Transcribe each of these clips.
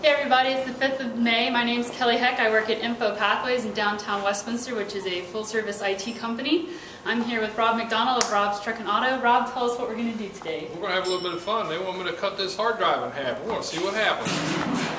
Hey everybody, it's the 5th of May. My name is Kelly Heck. I work at Info Pathways in downtown Westminster, which is a full-service IT company. I'm here with Rob McDonnell of Rob's Truck and Auto. Rob, tell us what we're going to do today. We're gonna have a little bit of fun. They want me to cut this hard drive in half. We want to see what happens.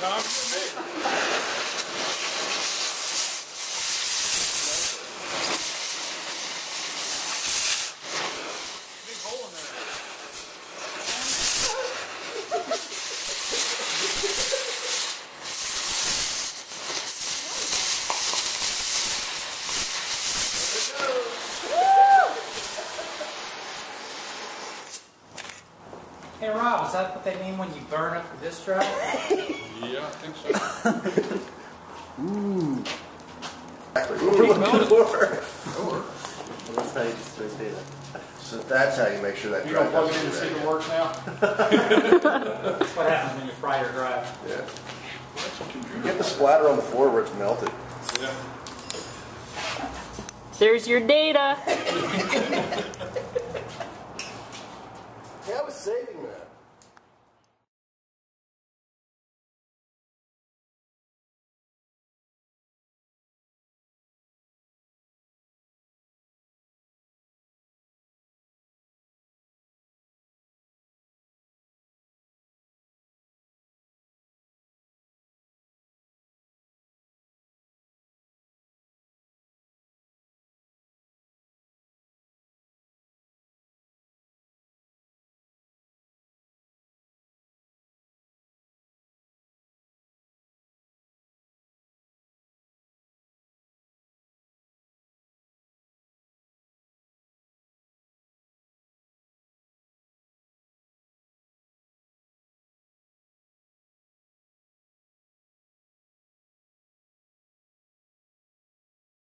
More Hey Rob, is that what they mean when you burn up the disk drive? yeah, I think so. Ooh. Ooh looking for. Well, that's how you just say that. So that's how you make sure that you drive plug it in and see if it works now. that's what happens when you fry your drive. Yeah. You get the splatter on the floor where it's melted. Yeah. There's your data. yeah, I was saving